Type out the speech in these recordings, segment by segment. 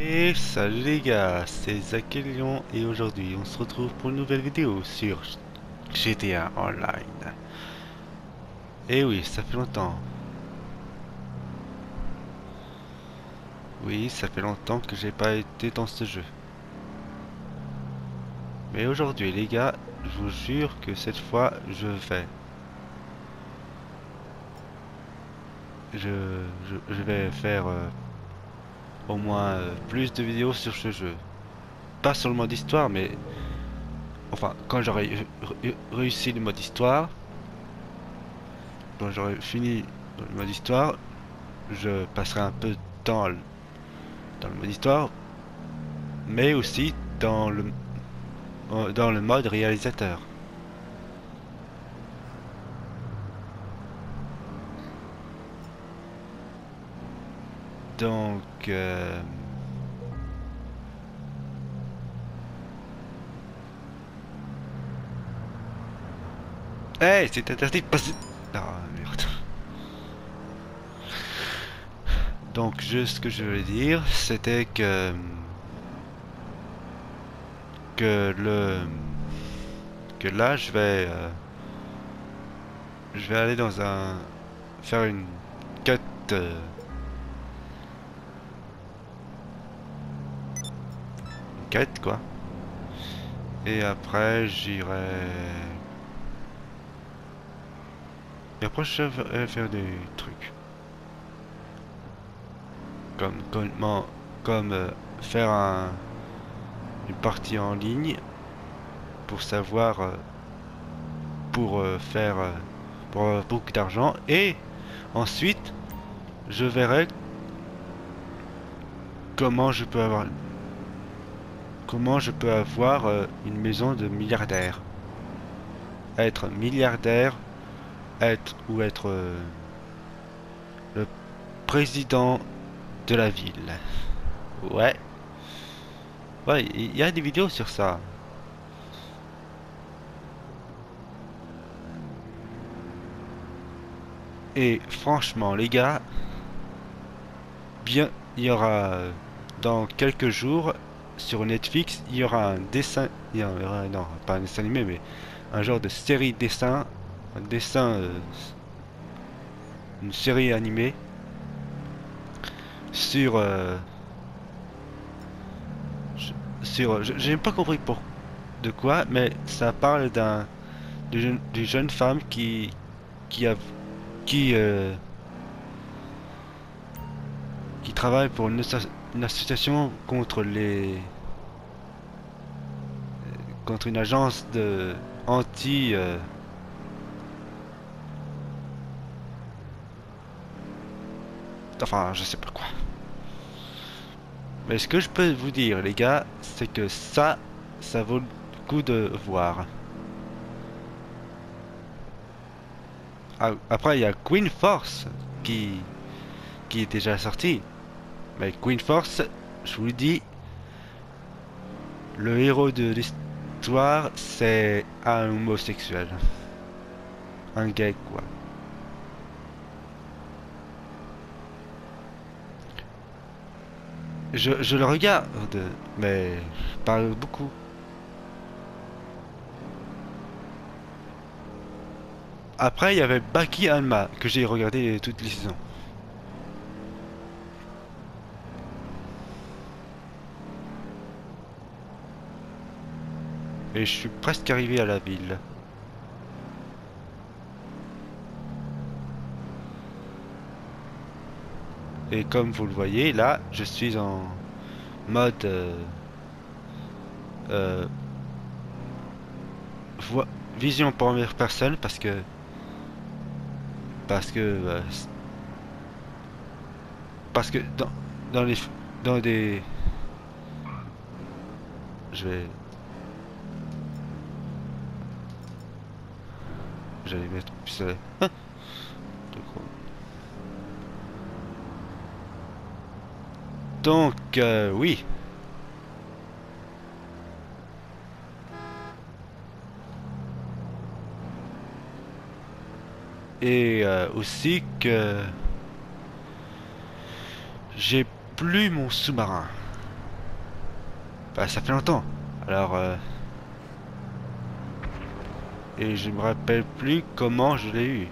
Et salut les gars, c'est Zakelion et aujourd'hui on se retrouve pour une nouvelle vidéo sur GTA Online. Et oui, ça fait longtemps. Oui, ça fait longtemps que j'ai pas été dans ce jeu. Mais aujourd'hui les gars, je vous jure que cette fois je vais. Je, je, vais faire... euh, au moins euh, plus de vidéos sur ce jeu. Pas sur le mode histoire, mais enfin quand j'aurai ré- réussi le mode histoire, quand j'aurai fini le mode histoire, je passerai un peu de temps dans le mode histoire, mais aussi dans le euh, dans le mode réalisateur. Donc euh, Hey, c'est interdit de passer... Ah. Donc, juste ce que je voulais dire, c'était que... Que le... Que là, je vais... euh, Je vais aller dans un... Faire une quête... euh, quête, quoi. Et après, j'irai... Et après, je vais faire des trucs. Comme, comment, comme euh, faire un, une partie en ligne pour savoir, euh, pour euh, faire, pour beaucoup d'argent. Et ensuite, je verrai comment je peux avoir, comment je peux avoir euh, une maison de milliardaire? Être milliardaire être ou être euh, le président de la ville. Ouais. Ouais, il y a des vidéos sur ça. Et franchement, les gars, bien, il y aura euh, dans quelques jours sur Netflix, il y aura un dessin, aura, non, pas un dessin animé, mais un genre de série dessin un dessin, euh, une série animée sur, euh, sur, j'ai pas compris pour de quoi, mais ça parle d'un d'une jeune, femme qui qui qui euh, travaille pour une, une association contre les contre une agence de anti euh, Enfin, je sais pas quoi. Mais ce que je peux vous dire, les gars, c'est que ça, ça vaut le coup de voir. Ah, Après, il y a Queen Force qui, qui est déjà sorti. Mais Queen Force, je vous le dis, le héros de l'histoire, c'est un homosexuel. Un gay, quoi. Je, je le regarde, mais pas beaucoup. Après, il y avait Baki Alma, que j'ai regardé toutes les saisons. Et je suis presque arrivé à la ville. Et comme vous le voyez, là, je suis en mode euh, euh, vision première personne parce que parce que euh, parce que dans dans les dans des je vais j'allais mettre Donc, euh, oui. Et euh, aussi que j'ai plus mon sous-marin. Bah ça fait longtemps. Alors... Euh, et je me rappelle plus comment je l'ai eu.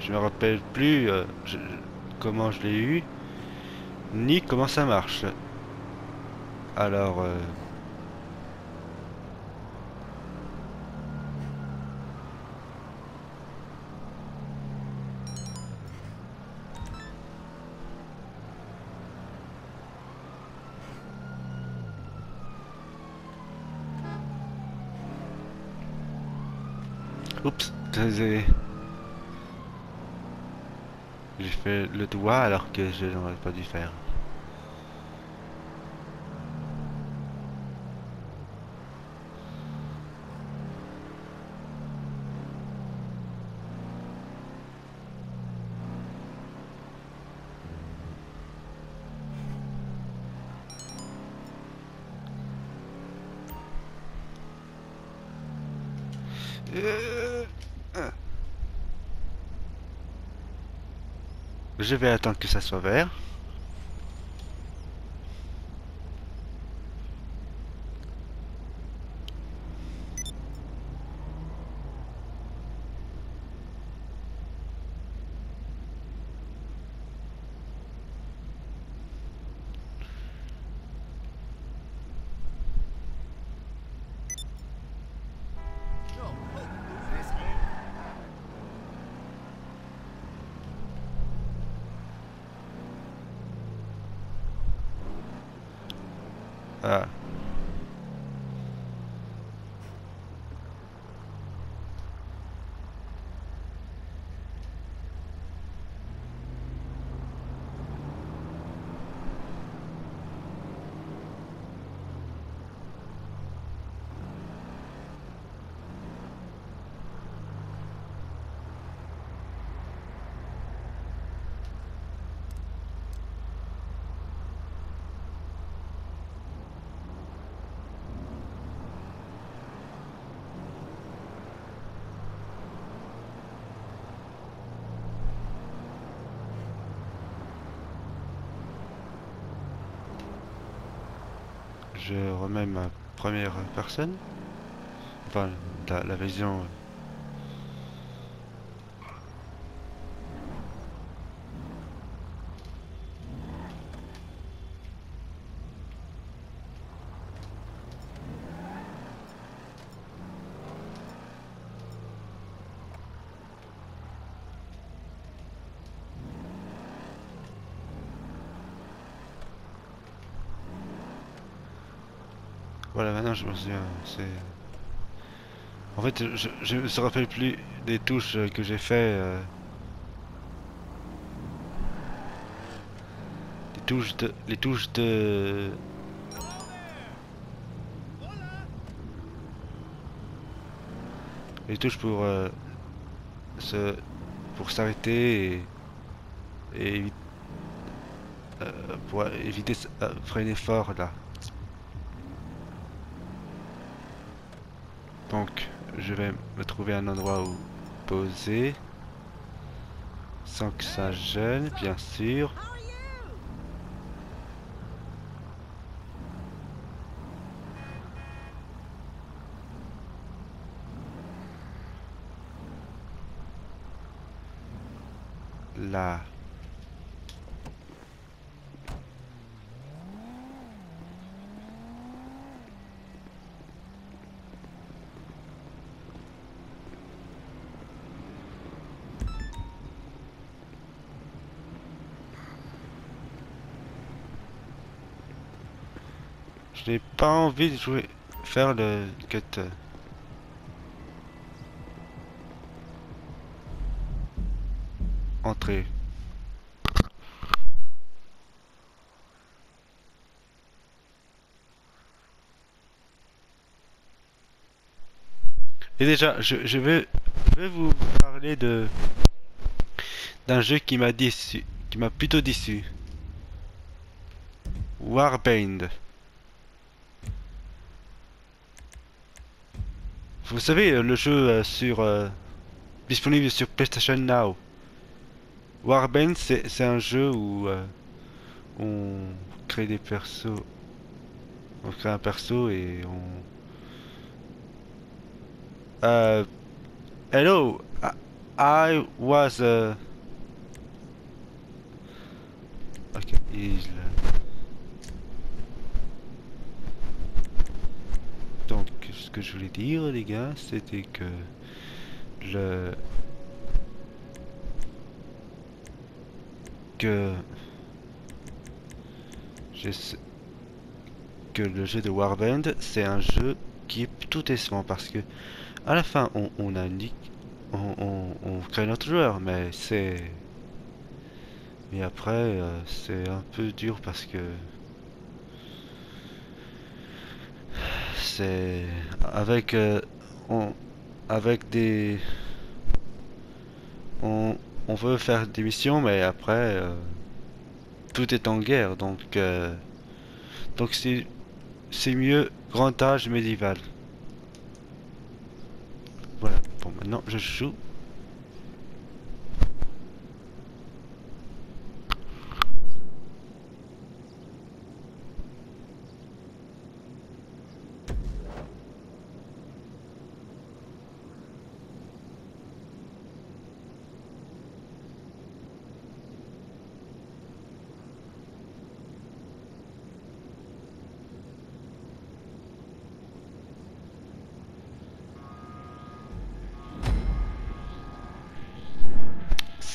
Je me rappelle plus euh, comment je l'ai eu, ni comment ça marche. Alors... Euh, Oups, j'ai fait le doigt alors que je n'aurais pas dû faire. Je vais attendre que ça soit vert. Ah. Je remets ma première personne. Enfin, la, la vision Voilà, maintenant je me souviens. C'est. En fait, je, ne me rappelle plus des touches que j'ai fait. Euh, les touches de. Les touches de. Les touches pour euh, se pour s'arrêter et, et euh, pour éviter freiner fort là. Donc, je vais me trouver un endroit où poser. Sans que ça gêne, bien sûr. Là. Je n'ai pas envie de jouer, faire le cut. Entrée. Et déjà, je, je, vous parler de d'un jeu qui m'a déçu, qui m'a plutôt déçu. Warband. Vous savez, euh, le jeu euh, sur euh, disponible sur PlayStation Now. Warband, c'est un jeu où, on crée des persos. On crée un perso et on. Hello, I, I was. Uh... Ok, il. Donc, que je voulais dire, les gars, c'était que le que je sais que le jeu de Warband c'est un jeu qui est tout décevant parce que à la fin on, a une on, on, on, crée notre joueur mais c'est mais après euh, c'est un peu dur parce que avec euh, on avec des on, on veut faire des missions, mais après, euh, tout est en guerre, donc euh, donc c'est c'est mieux grand âge médiéval. Voilà, bon maintenant je joue.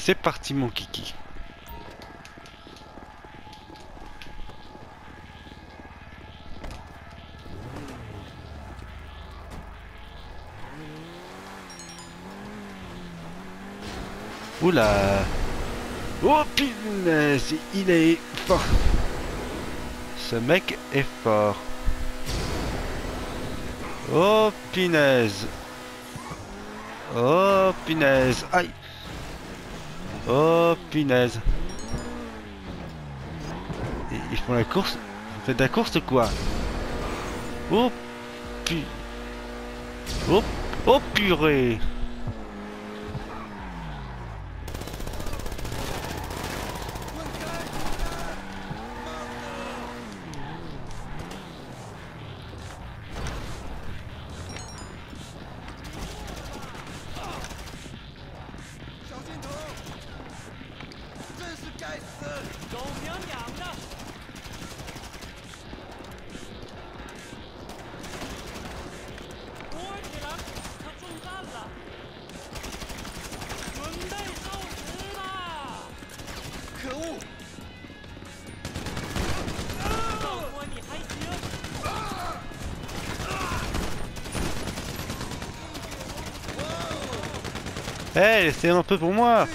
C'est parti mon kiki. Oula. Oh punaise Il est fort. Ce mec est fort. Oh punaise. Oh punaise. Aïe Oh, punaise. Ils font la course. Vous faites la course quoi? Oh, pu... Oh, oh purée Eh, c'est un peu pour moi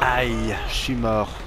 Aïe, je suis mort.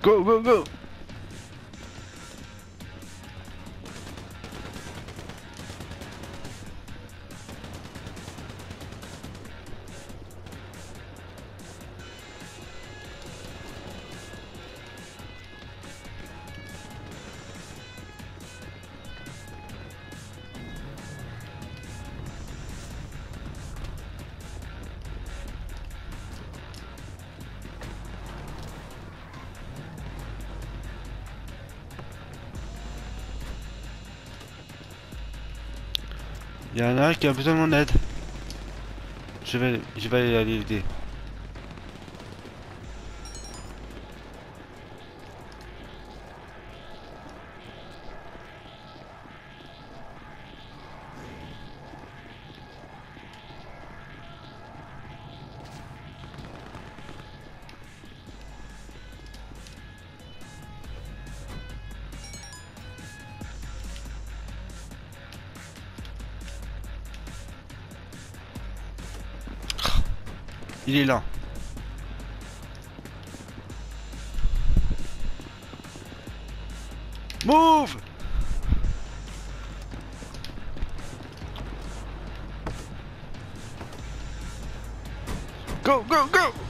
Go, go, go Il y en a un qui a besoin de mon aide. Je vais, je vais aller l'aider. Il est lent. Move Go, go, go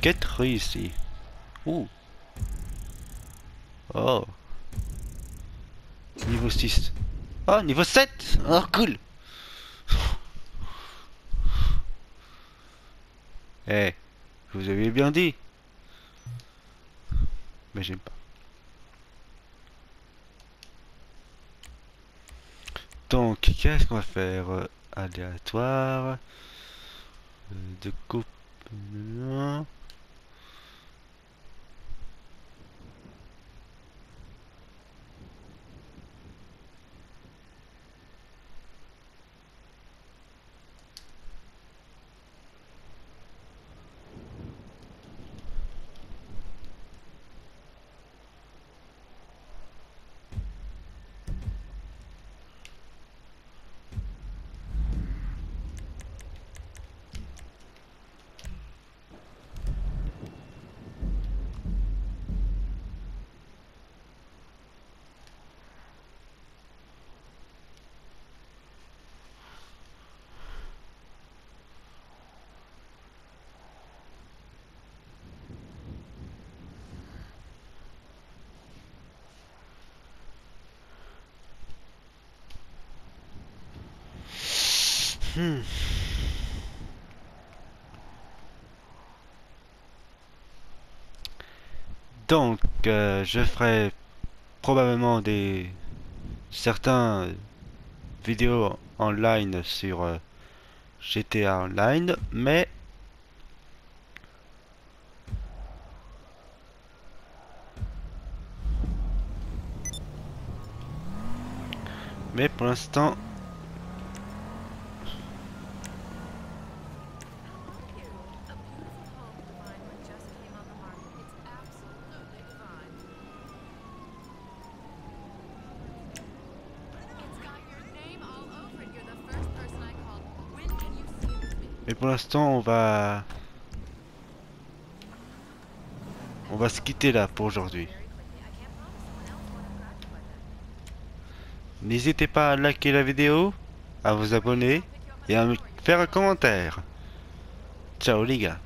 Quête réussie. Ouh. Oh. Niveau 6. Oh, niveau 7 Oh, cool Eh, vous avez bien dit. Mais j'aime pas. Donc, qu'est-ce qu'on va faire euh, Aléatoire. Euh, de coupe. Hmm. Donc, euh, je ferai probablement des certains vidéos online sur euh, GTA Online, mais mais pour l'instant Mais pour l'instant, on va... On va se quitter là pour aujourd'hui. N'hésitez pas à liker la vidéo, à vous abonner et à me faire un commentaire. Ciao les gars